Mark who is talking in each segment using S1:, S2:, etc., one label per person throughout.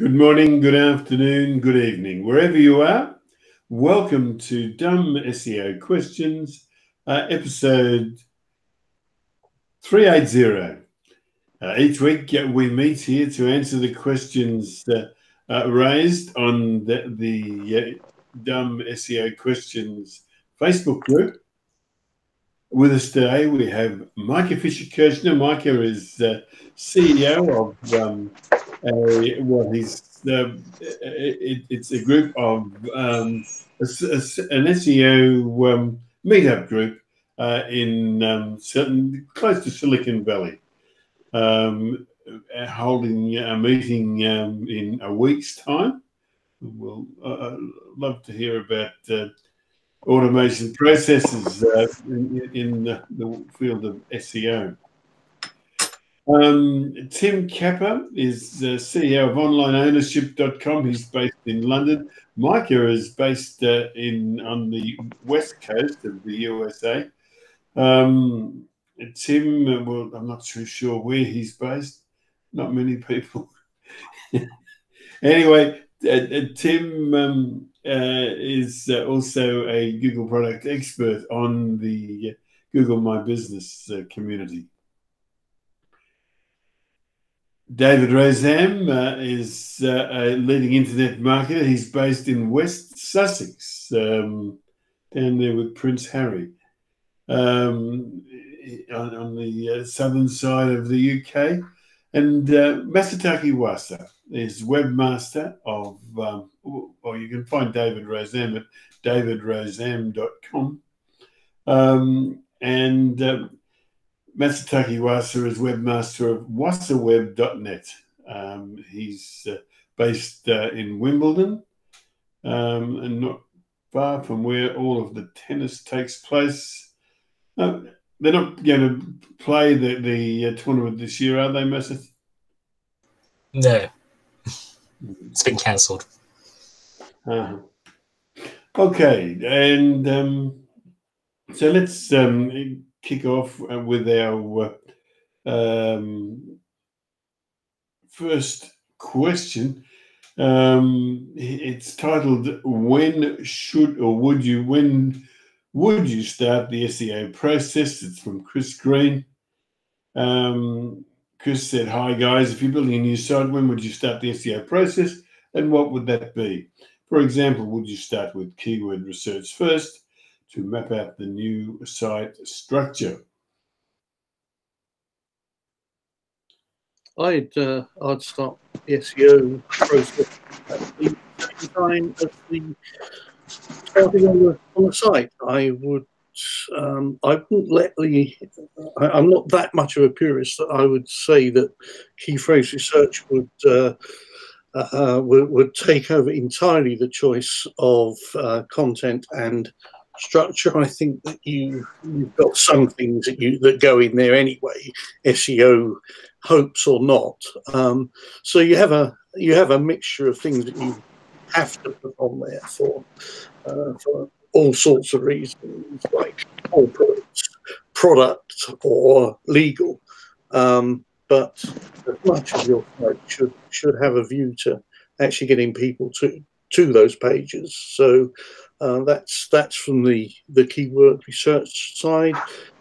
S1: Good morning, good afternoon, good evening, wherever you are. Welcome to Dumb SEO Questions, uh, episode 380. Uh, each week uh, we meet here to answer the questions uh, raised on the, the uh, Dumb SEO Questions Facebook group. With us today we have Micah Fisher Kirshner. Micah is CEO of um, well, the it, it's a group of um, a, a, an SEO um, meetup group uh, in um, certain close to Silicon Valley, um, holding a meeting um, in a week's time. We'll uh, love to hear about uh, automation processes uh, in, in the, the field of SEO. Um, Tim Capper is the CEO of OnlineOwnership.com. He's based in London. Micah is based uh, in on the west coast of the USA. Um, Tim, uh, well, I'm not too sure where he's based. Not many people. anyway, uh, uh, Tim um, uh, is uh, also a Google product expert on the Google My Business community. David Rosam uh, is uh, a leading internet marketer. He's based in West Sussex, um, down there with Prince Harry, um, on, on, the uh, southern side of the UK. And uh, Masataki Wasa is webmaster of, um, or you can find David Rosam at davidrosam.com. Um, and Masataki Wasa is webmaster of wasaweb.net. Um, he's uh, based uh, in Wimbledon um, and not far from where all of the tennis takes place. Uh, they're not going to play the, the uh, tournament this year, are they, Masat?
S2: No. It's been cancelled.
S1: Uh-huh. Okay, and um, so let's um, kick off uh, with our um, first question. Um, it's titled "When should or would you when would you start the SEO process?" It's from Chris Green. Um, Chris said, "Hi guys, if you're building a new site, when would you start the SEO process, and what would that be? For example, would you start with keyword research first, to map out the new site structure.
S3: I'd uh, I'd start the SEO process at the same time as the starting on the on the site. I would um, I wouldn't let the I, am not that much of a purist that I would say that key phrase research would uh, uh, would, would, take over entirely the choice of uh, content and structure. I think that you you've got some things that you that go in there anyway, SEO hopes or not. Um, so you have a you have a mixture of things that you have to put on there for uh, for all sorts of reasons, like corporate, product, or legal. Um, but much of your site should should have a view to actually getting people to to those pages. So uh, that's that's from the the keyword research side.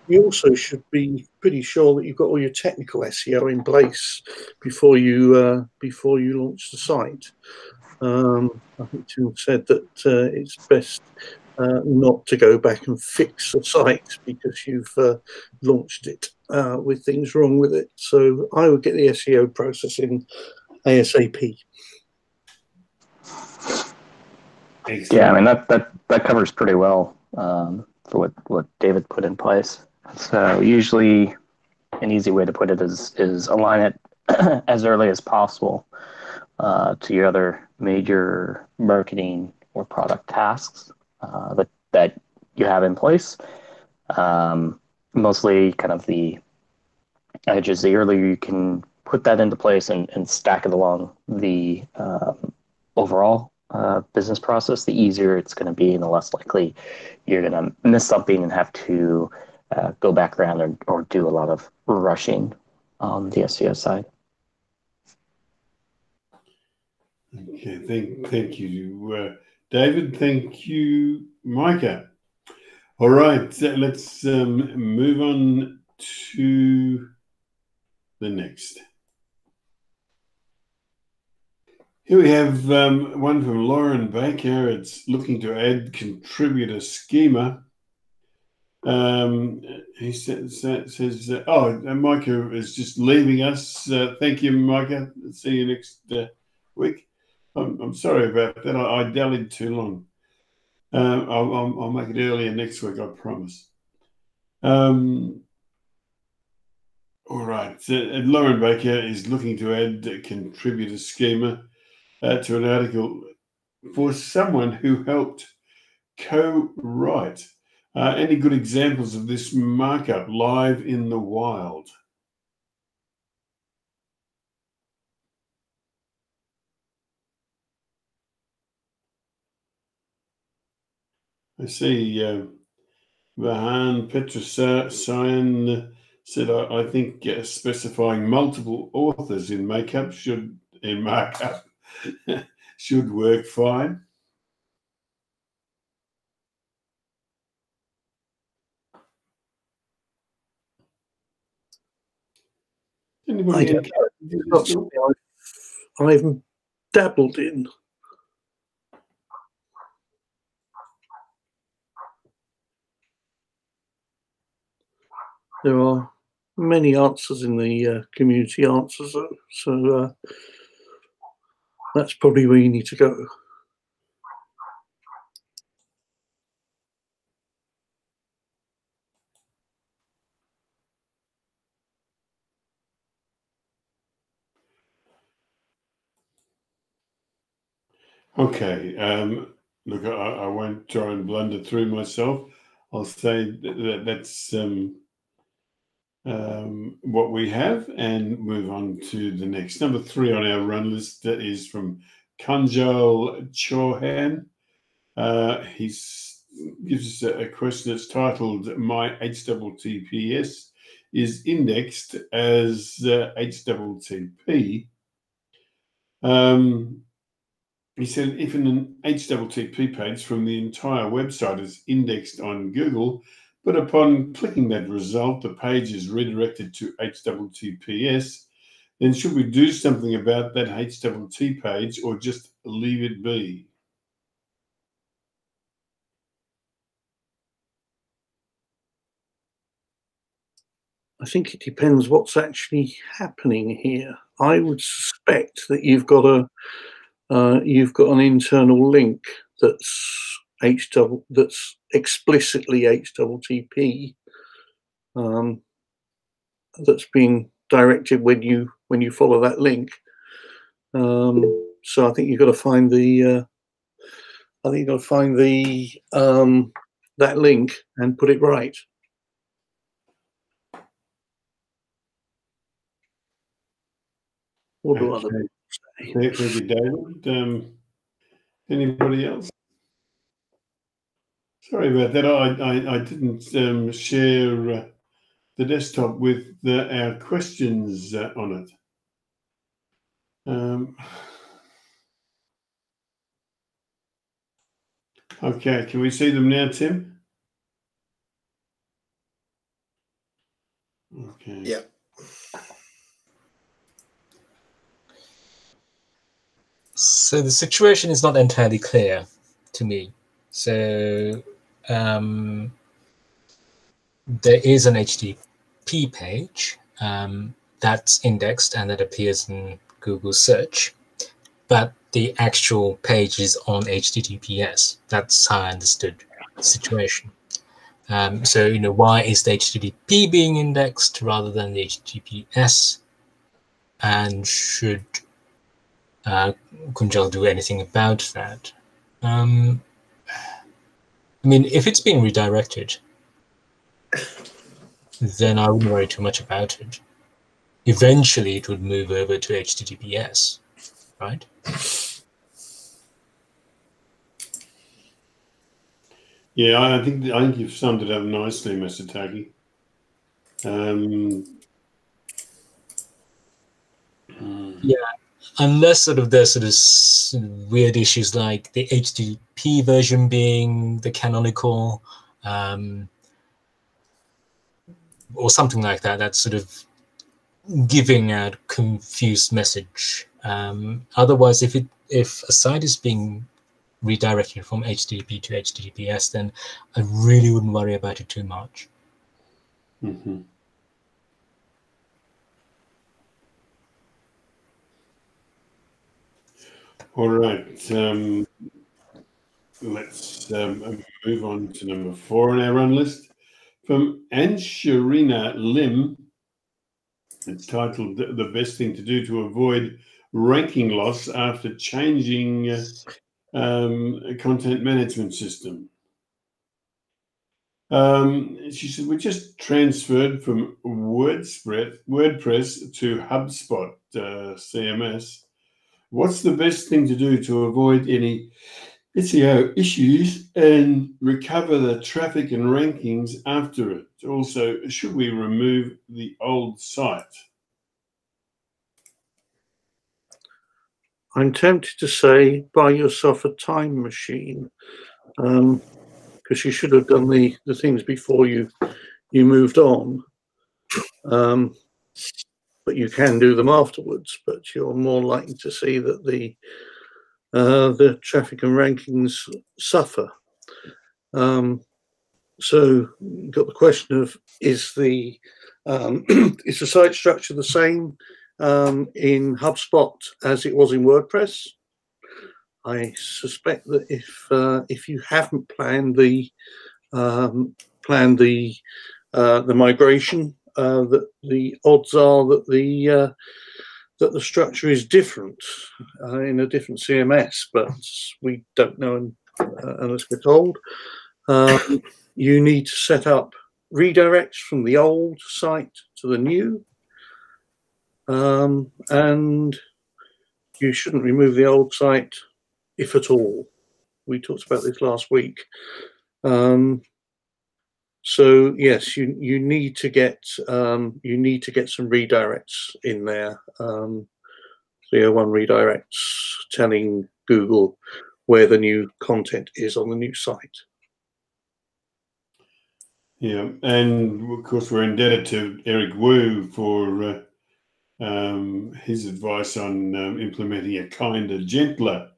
S3: You also should be pretty sure that you've got all your technical SEO in place before you uh, before you launch the site. Um, I think Tim said that uh, it's best uh, not to go back and fix the site because you've uh, launched it uh, with things wrong with it. So I would get the SEO process in ASAP.
S4: Yeah, I mean that that that covers pretty well um, for what what David put in place. So usually, an easy way to put it is is align it as early as possible uh, to your other major marketing or product tasks uh, that that you have in place. Um, mostly, kind of the edges. The earlier you can put that into place and, and stack it along the um, overall uh, business process, the easier it's going to be, and the less likely you're going to miss something and have to uh, go back around or, or do a lot of rushing on the SEO side.
S1: Okay, thank, thank you, uh, David. Thank you, Micah. All right, let's um, move on to the next. Here we have um, one from Lauren Baker. It's looking to add contributor schema. Um, he says, says uh, oh, Micah is just leaving us. Uh, thank you, Micah. See you next uh, week. I'm, I'm, sorry about that. I, I dallied too long. Um, I'll, I'll, I'll, make it earlier next week, I promise. Um, all right. So, Lauren Baker is looking to add contributor schema uh, to an article for someone who helped co-write. Uh, any good examples of this markup live in the wild? I see uh, Vahan Petrosian said, I, I think uh, specifying multiple authors in makeup should, in markup, should work fine.
S3: Anybody I've, I've dabbled in. There are many answers in the uh, community answers, so uh, that's probably where you need to go.
S1: Okay. Um, look, I, I, won't try and blunder through myself. I'll say that, that that's um, um, what we have and move on to the next. Number three on our run list that is from Kunjal Chauhan. Uh, he gives us a, a, question that's titled My HTTPS is indexed as uh, HTTP. Um, he said if an HTTP page from the entire website is indexed on Google, but upon clicking that result, the page is redirected to HTTPS, then should we do something about that HTTP page or just leave it be?
S3: I think it depends what's actually happening here. I would suspect that you've got a uh, you've got an internal link that's H double that's explicitly HTTP um, that's being directed when you when you follow that link. Um, so I think you've got to find the uh, I think you've got to find the um, that link and put it right. What do okay. other
S1: Thank you, David. Um, anybody else? Sorry about that. I, I, I didn't um, share uh, the desktop with the, our questions uh, on it. Um, okay, can we see them now, Tim? Okay.
S5: Yeah.
S2: So the situation is not entirely clear to me. So um, there is an HTTP page um, that's indexed and that appears in Google search, but the actual page is on HTTPS. That's how I understood the situation. Um, so, you know, why is the HTTP being indexed rather than the HTTPS? And should uh, Kunjal do anything about that? Um, I mean, if it's being redirected, then I wouldn't worry too much about it. Eventually, it would move over to HTTPS, right?
S1: Yeah, I think I think you've summed it up nicely, Mr. Taki. Um,
S2: yeah, unless sort of there's sort of weird issues like the HTTP version being the canonical, um, or something like that. That's sort of giving a confused message. Um, otherwise, if it if a site is being redirected from HTTP to HTTPS, then I really wouldn't worry about it too much.
S1: Mm-hmm. All right. Um, let's um, move on to number four on our run list. From Ansharina Lim, it's titled The Best Thing to Do to Avoid Ranking Loss After Changing um, a Content Management System. Um, she said, We just transferred from WordPress, WordPress to HubSpot uh, CMS What's the best thing to do to avoid any SEO issues and recover the traffic and rankings after it? Also, should we remove the old site?
S3: I'm tempted to say buy yourself a time machine because um, you should have done the, the things before you you moved on. Um, but you can do them afterwards. But you're more likely to see that the uh, the traffic and rankings suffer. Um, so got the question of is the um, is the site structure the same um, in HubSpot as it was in WordPress? I suspect that if uh, if you haven't planned the um, planned the uh, the migration uh, that the odds are that the uh, that the structure is different uh, in a different CMS, but we don't know uh, unless we're told. Um, you need to set up redirects from the old site to the new, um, and you shouldn't remove the old site if at all. We talked about this last week. Um, so yes, you you need to get um, you need to get some redirects in there. Um, 301 redirects telling Google where the new content is on the new site.
S1: Yeah, and of course we're indebted to Eric Wu for uh, um, his advice on um, implementing a kinder, gentler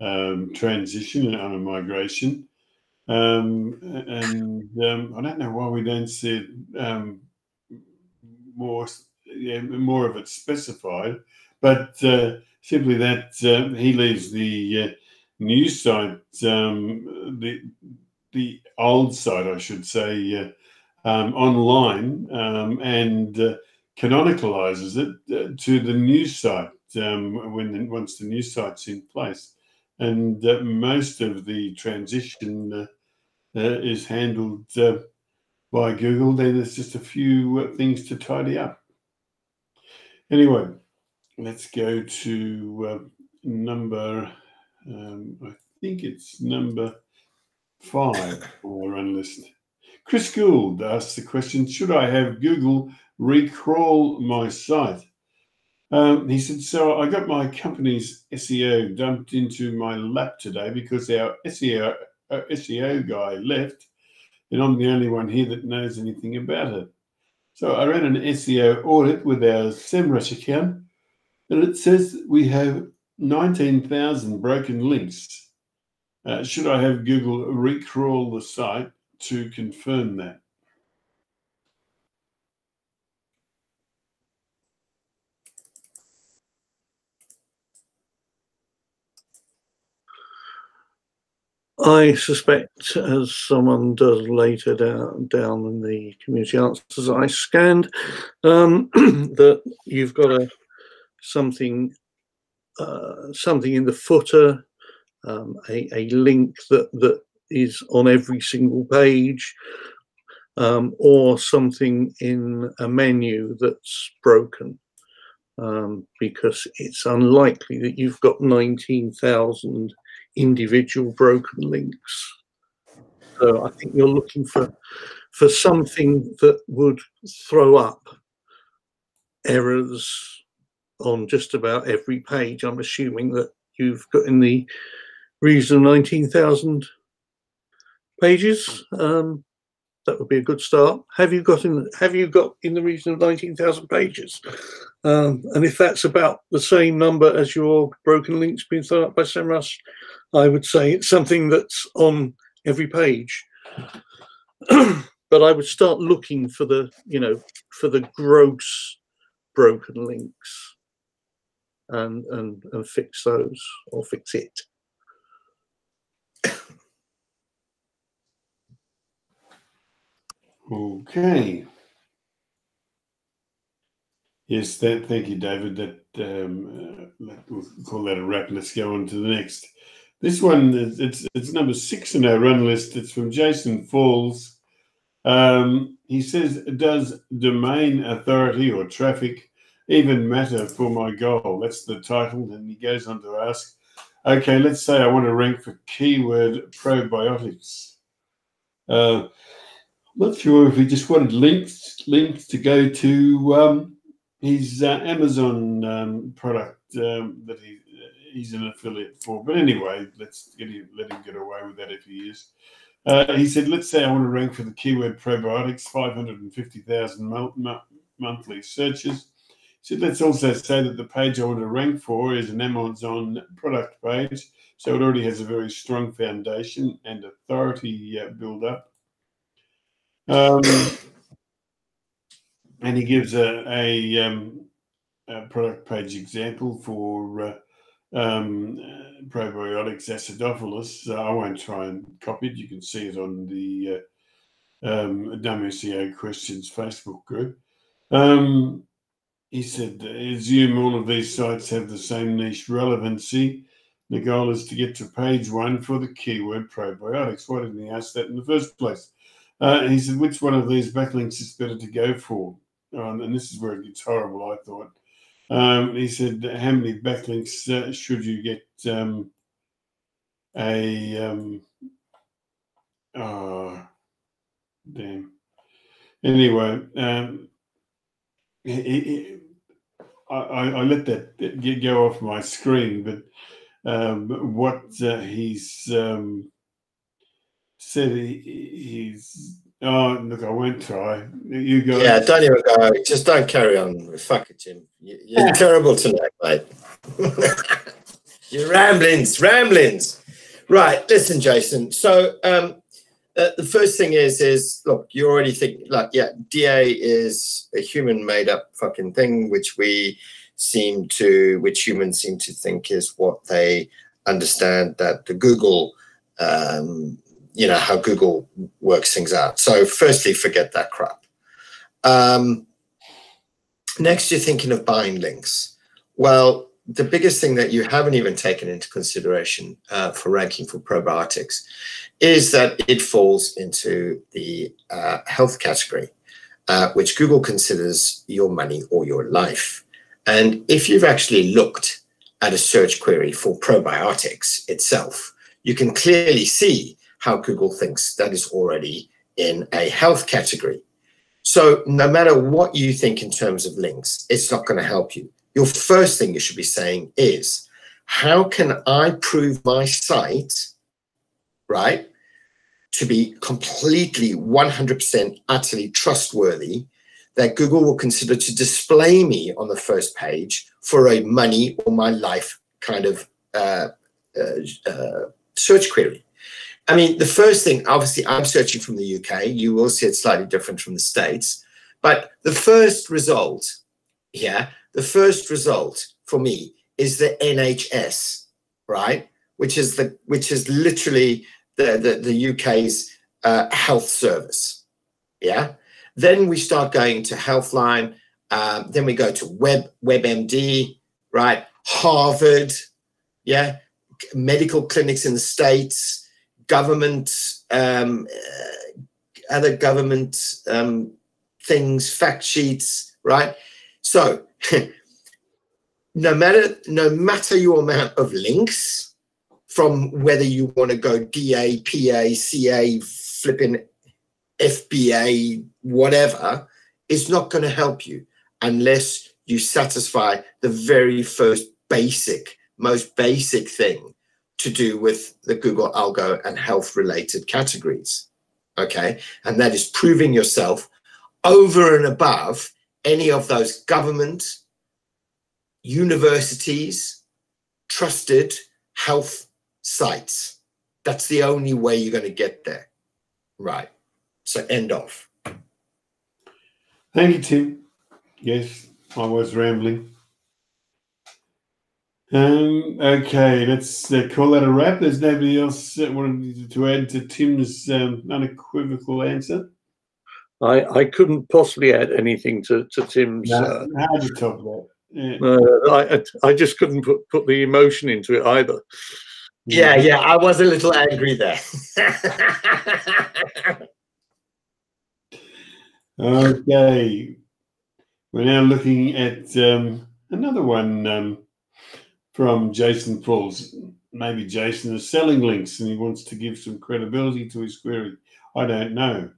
S1: um, transition and a migration. Um, and um, I don't know why we don't see um, more, yeah, more of it specified, but uh, simply that uh, he leaves the uh, news site, um, the the old site, I should say, uh, um, online um, and uh, canonicalizes it uh, to the news site when the, once the news site's in place. And most of the transition uh, is handled uh, by Google, then there's just a few uh, things to tidy up. Anyway, let's go to number, um, I think it's number five on the run list. Chris Gould asks the question Should I have Google recrawl my site? Um, he said, So I got my company's SEO dumped into my lap today because our SEO uh, SEO guy left, and I'm the only one here that knows anything about it. So I ran an SEO audit with our SEMrush account, and it says we have 19,000 broken links. Uh, should I have Google recrawl the site to confirm that?
S3: I suspect, as someone does later down, down in the community answers I scanned, um, that you've got a something uh, something in the footer, um, a, a link that that is on every single page, um, or something in a menu that's broken. Um, because it's unlikely that you've got 19,000 individual broken links. So I think you're looking for for something that would throw up errors on just about every page. I'm assuming that you've got in the region of 19,000 pages. Um, that would be a good start. Have you got in? Have you got in the region of 19,000 pages? Um, and if that's about the same number as your broken links being thrown up by SEMrush, I would say it's something that's on every page. but I would start looking for the, you know, for the gross broken links and and and fix those or fix it.
S1: Okay. Yes, that, thank you, David. That um, uh, we'll call that a wrap. Let's go on to the next. This one, it's it's number six in our run list. It's from Jason Falls. Um, he says, "Does domain authority or traffic even matter for my goal?" That's the title, and he goes on to ask, "Okay, let's say I want to rank for keyword probiotics." Uh, not sure if he just wanted links links to go to um, his uh, Amazon um, product um, that he he's an affiliate for. But anyway, let's get him, let him get away with that if he is. Uh, he said, let's say I want to rank for the keyword probiotics, 550,000 mo- mo- monthly searches. He said, let's also say that the page I want to rank for is an Amazon product page. So it already has a very strong foundation and authority uh, build up. Um, and he gives a, a, um, a, product page example for uh, um, probiotics acidophilus. Uh, I won't try and copy it. You can see it on the uh, um, Questions Facebook group. Um, he said, assume all of these sites have the same niche relevancy. The goal is to get to page one for the keyword probiotics. Why didn't he ask that in the first place? Uh, he said, which one of these backlinks is better to go for? Um, and this is where it gets horrible, I thought. Um, he said, how many backlinks uh, should you get um, a... Um, oh, damn. Anyway, um, he, he, I, I, let that go off my screen, but um, what uh, he's um, said he, he's Oh, look, I won't try. You go.
S5: Yeah, don't even go. Just don't carry on. Fuck it, Jim. You, are terrible tonight, mate. Your ramblings, ramblings. Right, listen, Jason. So um, uh, the first thing is, is look, you already think like, yeah, DA is a human-made-up fucking thing, which we seem to, which humans seem to think is what they understand that the Google um, you know how Google works things out. So firstly, forget that crap. Um, next, you're thinking of buying links. Well, the biggest thing that you haven't even taken into consideration uh, for ranking for probiotics is that it falls into the uh, health category, uh, which Google considers your money or your life. And if you've actually looked at a search query for probiotics itself, you can clearly see how Google thinks that is already in a health category. So no matter what you think in terms of links, it's not going to help you. Your first thing you should be saying is, how can I prove my site, right, to be completely 100% utterly trustworthy that Google will consider to display me on the first page for a money or my life kind of uh, uh, uh, search query. I mean, the first thing, obviously, I'm searching from the UK. You will see it's slightly different from the States. But the first result, yeah, the first result for me is the NHS, right? Which is the which is literally the the, the UK's uh, health service. Yeah. Then we start going to Healthline. Um, then we go to Web WebMD, right? Harvard, yeah, medical clinics in the states government, um, uh, other government um, things, fact sheets, right? So no matter no matter your amount of links, from whether you want to go DA, PA, CA, flipping FBA, whatever, it's not going to help you unless you satisfy the very first basic, most basic thing to do with the Google algo and health related categories. Okay. And that is proving yourself over and above any of those government, universities, trusted health sites. That's the only way you're going to get there. Right. So end off.
S1: Thank you, Tim. Yes, I was rambling. Um, okay, let's uh, call that a wrap. There's nobody else that wanted to add to Tim's um, unequivocal answer.
S3: I, I couldn't possibly add anything to, to Tim's.
S1: No,
S3: uh,
S1: how do you top that? Yeah.
S3: uh, I, I just couldn't put, put the emotion into it either.
S5: Yeah, yeah, I was a little angry there.
S1: Okay, we're now looking at um, another one um, from Jason Falls. Maybe Jason is selling links and he wants to give some credibility to his query. I don't know.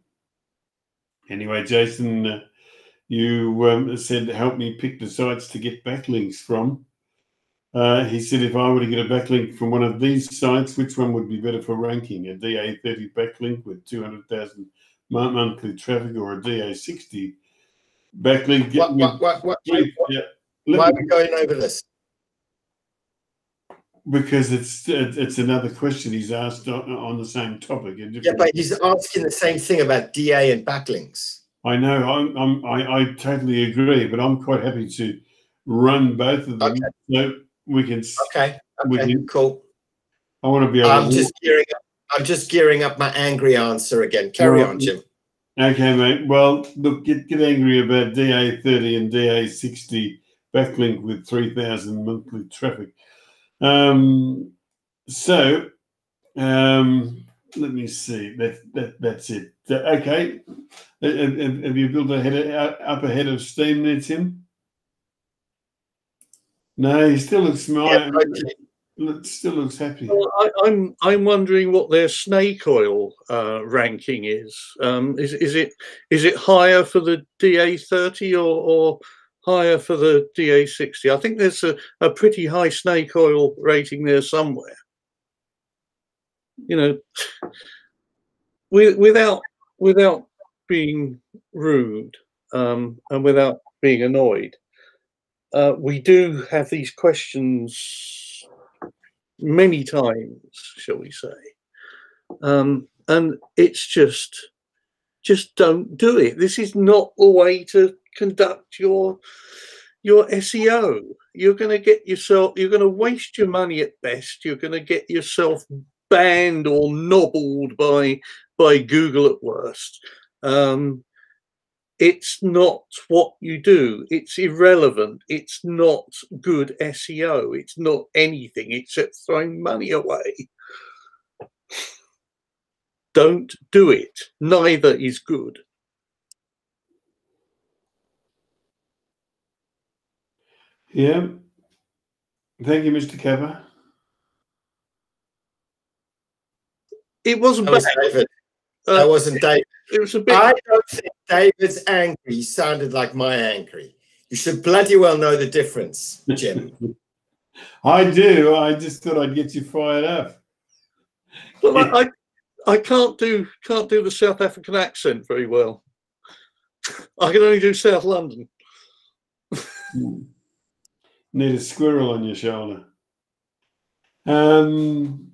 S1: Anyway, Jason, uh, you um, said help me pick the sites to get backlinks from. Uh, he said if I were to get a backlink from one of these sites, which one would be better for ranking? A DA30 backlink with 200,000 mon- monthly traffic or a DA60 backlink?
S5: what, what, what, what,
S1: three- yeah. Let
S5: why are we going over this?
S1: Because it's it's another question he's asked on, on the same topic.
S5: Yeah, but he's asking the same thing about DA and backlinks.
S1: I know I'm, I'm I, I totally agree, but I'm quite happy to run both of them
S5: Okay.
S1: so we can.
S5: Okay, okay,
S1: can-
S5: cool.
S1: I want to be.
S5: I'm
S1: to
S5: just gearing up. I'm just gearing up my angry answer again. Carry
S1: Well,
S5: on, Jim.
S1: Okay, mate. Well, look, get get angry about DA thirty and DA sixty backlink with three thousand monthly traffic. Um, so, um, let me see. That that that's it. Uh, Okay, have, have- have you built a head out, up ahead of steam there, Tim? No, he still looks
S5: Yeah,
S1: smart. still looks happy.
S3: Well, I, I'm I'm wondering what their snake oil uh, ranking is. Um, is is it is it higher for the DA30 or, or higher for the DA60? I think there's a, a pretty high snake oil rating there somewhere. You know, with, without without being rude um, and without being annoyed, uh, we do have these questions many times, shall we say? Um, and it's just, just don't do it. This is not the way to conduct your your SEO. You're going to get yourself. You're going to waste your money at best. You're going to get yourself banned or nobbled by by Google at worst. Um, it's not what you do. It's irrelevant. It's not good SEO. It's not anything except throwing money away. Don't do it. Neither is good.
S1: Yeah. Thank you, Mr. Capper.
S3: It wasn't
S5: That was
S3: bad.
S5: David.
S3: Uh,
S5: That wasn't David.
S3: It was a bit.
S5: I don't think David's angry sounded like my angry. You should bloody well know the difference, Jim.
S1: I do. I just thought I'd get you fired up.
S3: Well, I, I, I can't do can't do the South African accent very well. I can only do South London.
S1: Need a squirrel on your shoulder. Um,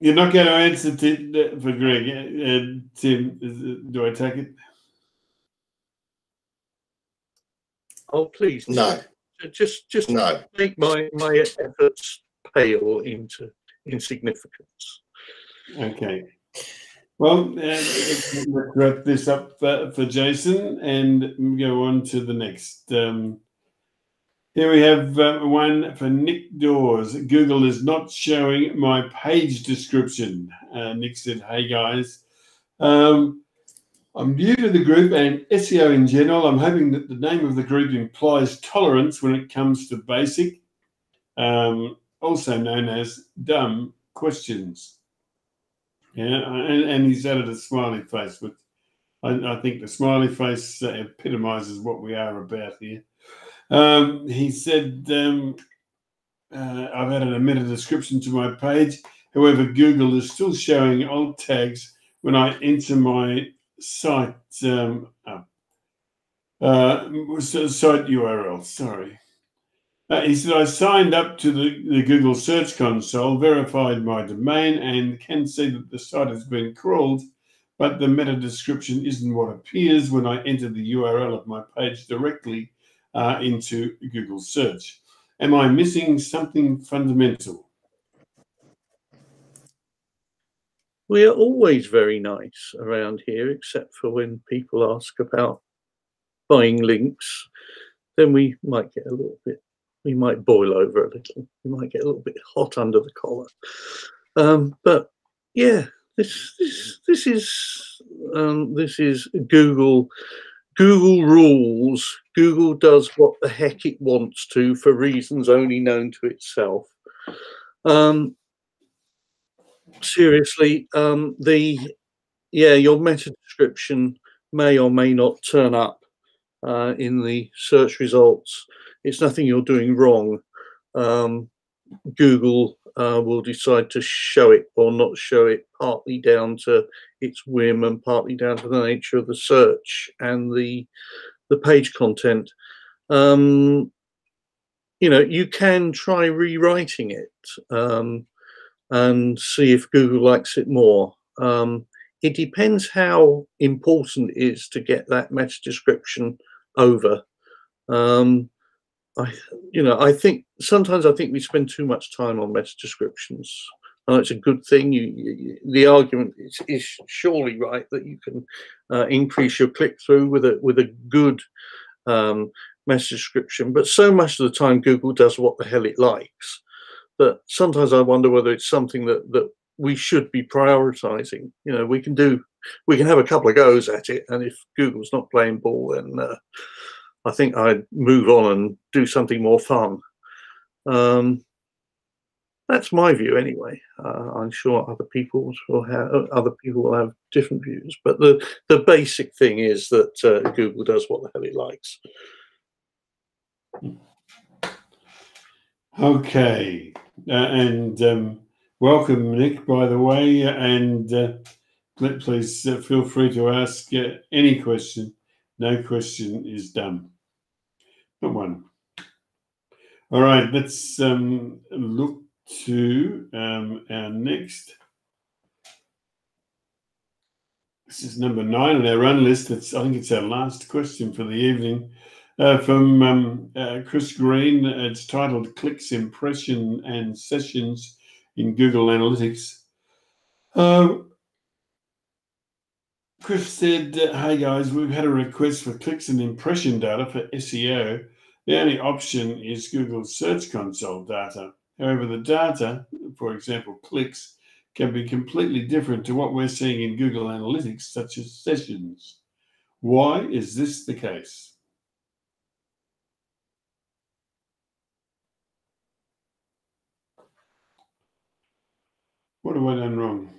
S1: you're not going to answer to, for Greg, uh, uh, Tim. Is it- Do I take it?
S3: Oh, please,
S5: No,
S3: just just
S5: no.
S3: make my my efforts pale into insignificance.
S1: Okay. Well, uh, let's wrap this up for, for Jason and go on to the next. Um, here we have uh, one for Nick Dawes. Google is not showing my page description. Uh, Nick said, Hey guys, um, I'm new to the group and SEO in general. I'm hoping that the name of the group implies tolerance when it comes to basic, um, also known as dumb questions. Yeah, and, and he's added a smiley face, which I, I think the smiley face uh, epitomizes what we are about here. Um, he said, um, uh, I've added a meta description to my page. However, Google is still showing alt tags when I enter my site um, uh, site URL. Sorry. Uh, he said, I signed up to the, the Google Search Console, verified my domain, and can see that the site has been crawled, but the meta description isn't what appears when I enter the URL of my page directly uh, into Google search. Am I missing something fundamental?
S3: We are always very nice around here, except for when people ask about buying links. Then we might get a little bit, we might boil over a little. We might get a little bit hot under the collar. Um, but yeah, this this this is um, this is Google Google rules. Google does what the heck it wants to for reasons only known to itself. Um, seriously, um, the yeah, your meta description may or may not turn up uh, in the search results. It's nothing you're doing wrong. Um, Google uh, will decide to show it or not show it, partly down to its whim and partly down to the nature of the search and the the page content. Um, you know, you can try rewriting it um, and see if Google likes it more. Um, it depends how important it is to get that meta description over. Um, I, you know, I think sometimes I think we spend too much time on meta descriptions. And it's a good thing. You, you the argument is, is, surely right that you can uh, increase your click through with a with a good um, meta description. But so much of the time, Google does what the hell it likes. That sometimes I wonder whether it's something that that we should be prioritizing. You know, we can do we can have a couple of goes at it, and if Google's not playing ball, then uh, I think I'd move on and do something more fun. Um, that's my view, anyway. Uh, I'm sure other people will have uh, other people will have different views, but the the basic thing is that uh, Google does what the hell it likes.
S1: Okay, uh, and um, welcome, Nick. By the way, and uh, please uh, feel free to ask any question. No question is dumb. But one. All right, let's um, look to um, our next. This is number nine on our run list. It's, I think it's our last question for the evening. Uh, from um, uh, Chris Green. It's titled Clicks, Impression and Sessions in Google Analytics. Uh, Chris said, Hey guys, we've had a request for clicks and impression data for SEO the only option is Google Search Console data. However, the data, for example, clicks, can be completely different to what we're seeing in Google Analytics, such as sessions. Why is this the case? What have I done wrong?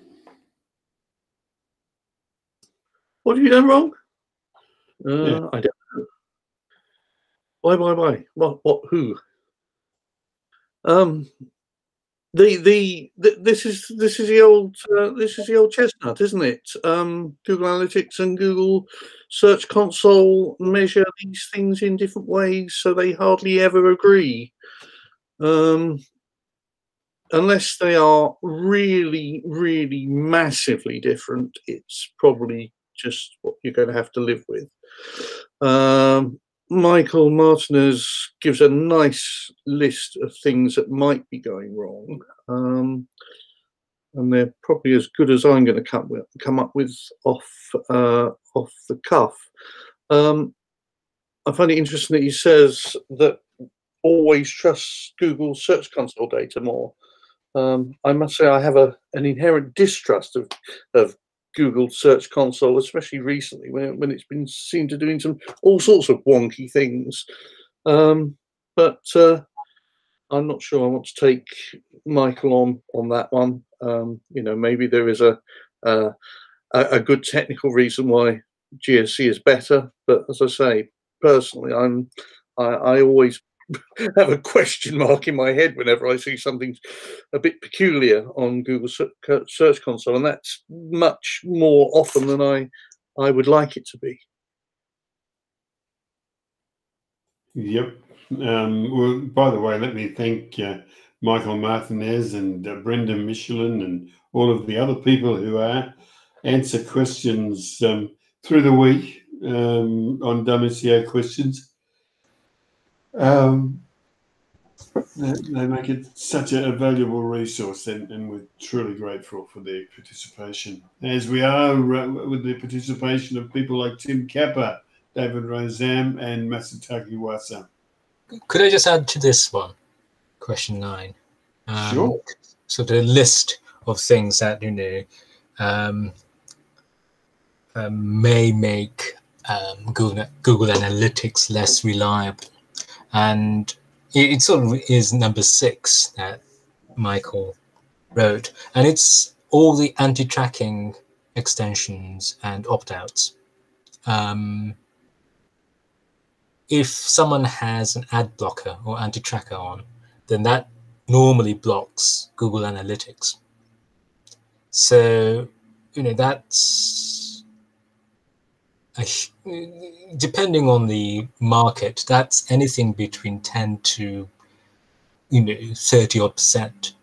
S3: What have you done wrong? Uh, yeah. I don't know. why, why, why? What, what, who? Um, the, the, the this is this is the old uh, this is the old chestnut, isn't it? Um, Google Analytics and Google Search Console measure these things in different ways, so they hardly ever agree. Um, unless they are really, really massively different, it's probably just what you're going to have to live with. Um, Michael Martinez gives a nice list of things that might be going wrong. Um, and they're probably as good as I'm going to come, with, come up with off uh, off the cuff. Um, I find it interesting that he says that always trust Google Search Console data more. Um, I must say I have a, an inherent distrust of, of Google Search Console, especially recently when, when it's been seen to doing some all sorts of wonky things. Um, but uh, I'm not sure I want to take Michael on on that one. Um, you know, maybe there is a, a a good technical reason why GSC is better, but as I say, personally, I'm I, I always have a question mark in my head whenever I see something a bit peculiar on Google Search Console, and that's much more often than I I would like it to be.
S1: Yep. Um, well, by the way, let me thank uh, Michael Martinez and uh, Brendan Michelin and all of the other people who are answer questions um, through the week um, on SEO questions. Um, they make it such a, valuable resource, and, and, we're truly grateful for their participation. As we are uh, with the participation of people like Tim Capper, David Rozam, and Masataki Wasa.
S2: Could I just add to this one, question nine?
S1: Um, sure.
S2: So the list of things that you know um, uh, may make um, Google, Google Analytics less reliable. And it, it, sort of is number six that Michael wrote. And it's all the anti tracking extensions and opt outs. Um, if someone has an ad blocker or anti tracker on, then that normally blocks Google Analytics. So, you know, that's depending on the market, that's anything between 10 to you know 30 odd percent.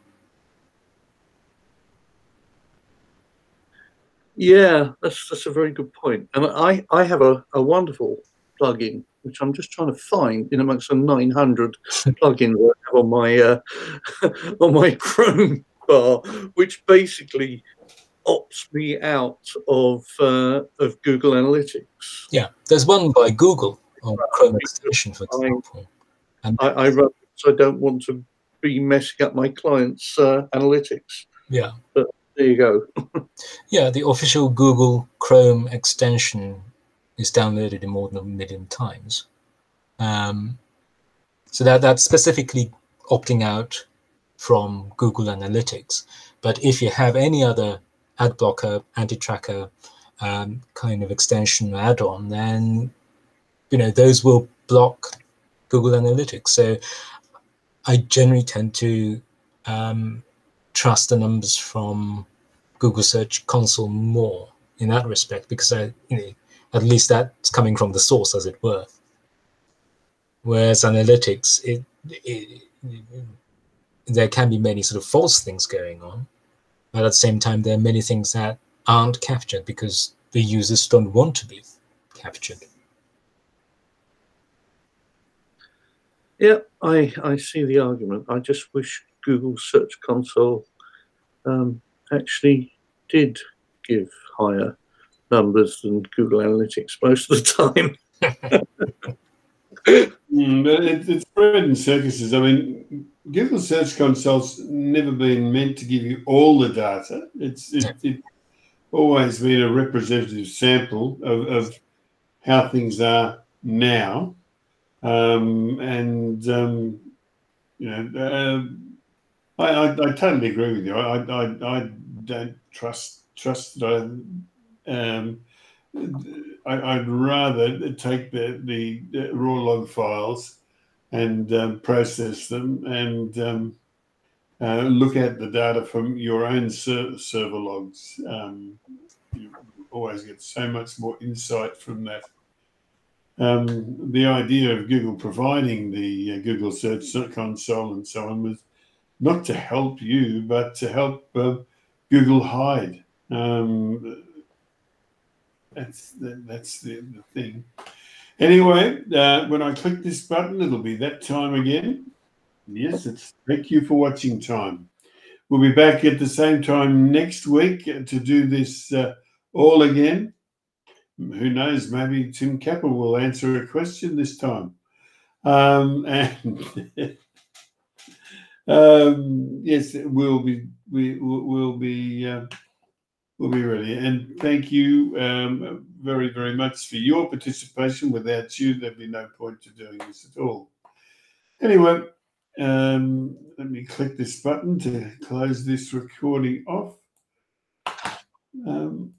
S3: Yeah, that's that's a very good point. And I, I have a, a wonderful plugin which I'm just trying to find in amongst the 900 plugins I have on my uh, on my Chrome bar, which basically opts me out of uh, of Google Analytics.
S2: Yeah, there's one by Google on Chrome extension, for example.
S3: I, and I, I run so I don't want to be messing up my clients' uh, analytics.
S2: Yeah,
S3: but there you go.
S2: yeah, the official Google Chrome extension is downloaded in more than a million times. Um, so that that's specifically opting out from Google Analytics. But if you have any other ad blocker, anti-tracker um, kind of extension add-on, then you know those will block Google Analytics. So I generally tend to um, trust the numbers from Google Search Console more in that respect because I, you know, at least that's coming from the source, as it were. Whereas analytics, it, it, it there can be many sort of false things going on. But at the same time, there are many things that aren't captured because the users don't want to be captured.
S3: Yeah, I, I see the argument. I just wish Google Search Console um, actually did give higher numbers than Google Analytics most of the time.
S1: mm, but it, it's bread and circuses. I mean, Google Search Console's never been meant to give you all the data. It's it, it always been a representative sample of, of how things are now, um, and um, you know, uh, I, I, I totally agree with you. I I, I don't trust trust um, I, would rather take the, the, raw log files and um, process them and um, uh, look at the data from your own ser- server logs. Um, you always get so much more insight from that. Um, the idea of Google providing the uh, Google Search Console and so on was not to help you, but to help uh, Google hide. Um, that's the, that's the, the thing. Anyway, uh, when I click this button, it'll be that time again. Yes, it's thank you for watching time. We'll be back at the same time next week to do this uh, all again. Who knows? Maybe Tim Capper will answer a question this time. Um, and um, yes, we'll be we will be uh, we'll be ready. And thank you um, very, very much for your participation. Without you, there'd be no point to doing this at all. Anyway, um, let me click this button to close this recording off. Um,